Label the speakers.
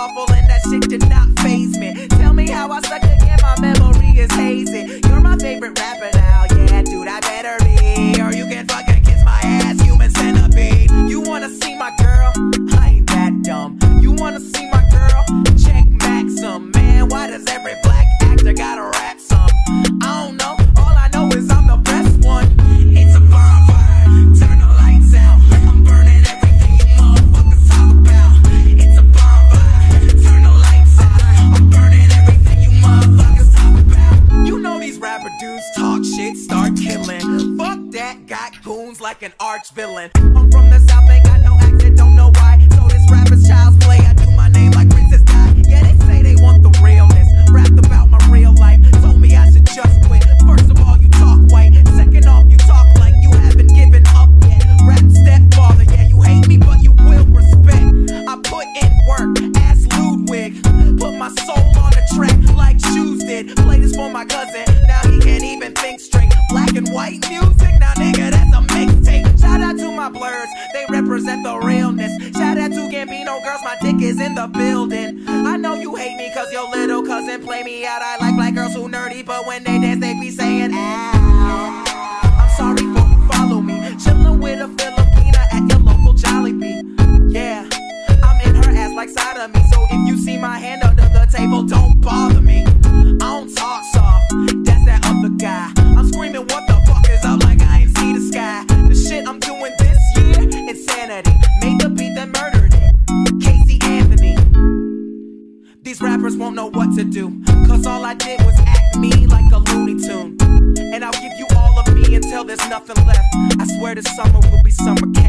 Speaker 1: Awful and that shit did not phase me. Tell me how I suck again, my memory is hazy. You're my favorite rapper now, yeah, dude, I better be. Or you can fucking kiss my ass, human centipede. You wanna see my girl? I ain't that dumb. You wanna see my girl? Check Maxim, man. Why does every black actor gotta rap talk shit, start killing. Fuck that, got goons like an arch villain. I'm from the south, ain't got no accent, don't know why. So this rapper's child's play. I do my name like Princess Di. Yeah, they say they want the realness. Rapped about my real life. Told me I should just quit. First of all, you talk white. Second off, you talk like you haven't given up yet. Rap stepfather, yeah, you hate me, but you will respect. I put in work, ass Ludwig. Put my soul on the track like shoes did. Play this for my cousin, Shout out to Gambino girls, my dick is in the building. I know you hate me cause your little cousin play me out. I like black girls who nerdy, but when they do. Cause all I did was act me like a Looney Tune. And I'll give you all of me until there's nothing left. I swear this summer will be summer.